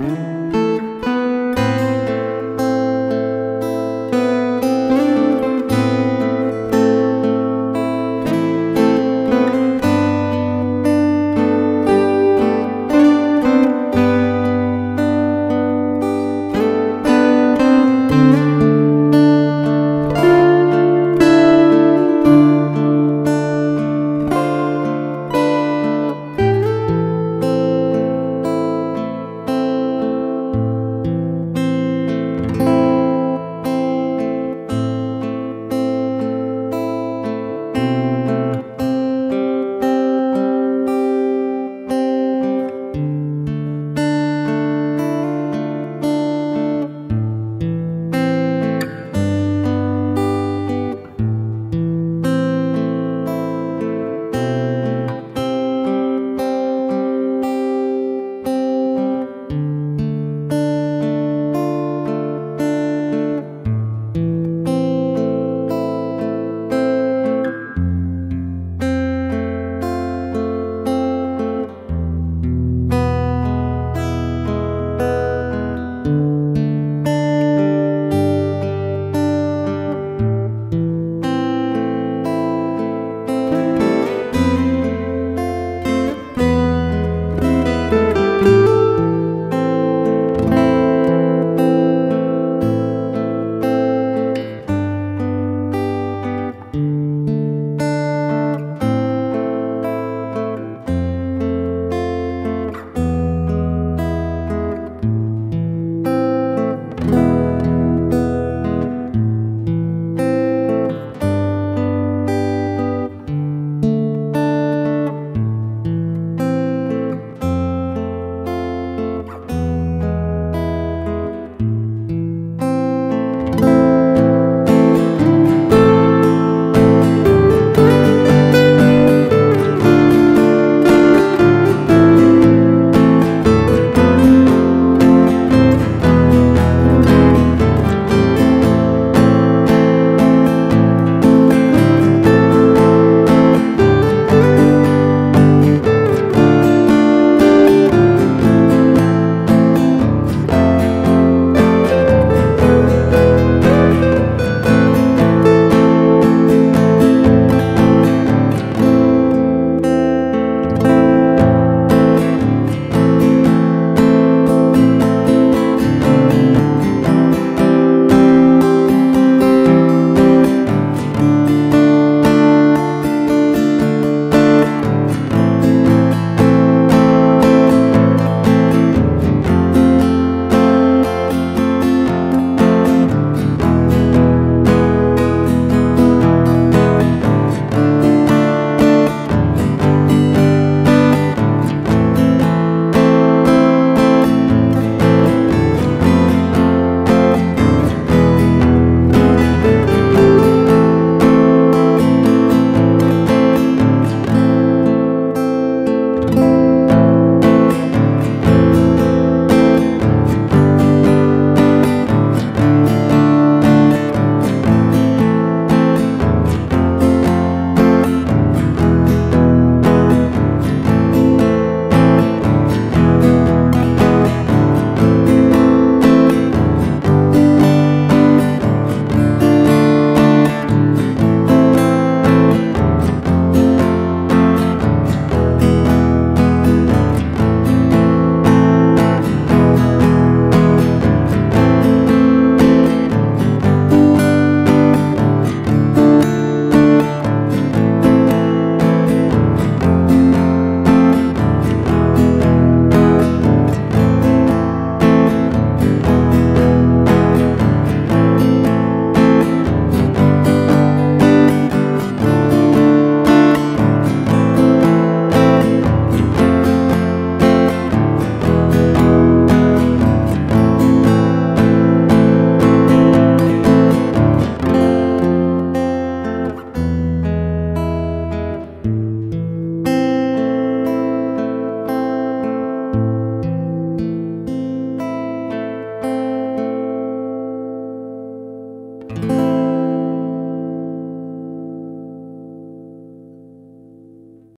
Mm-hmm.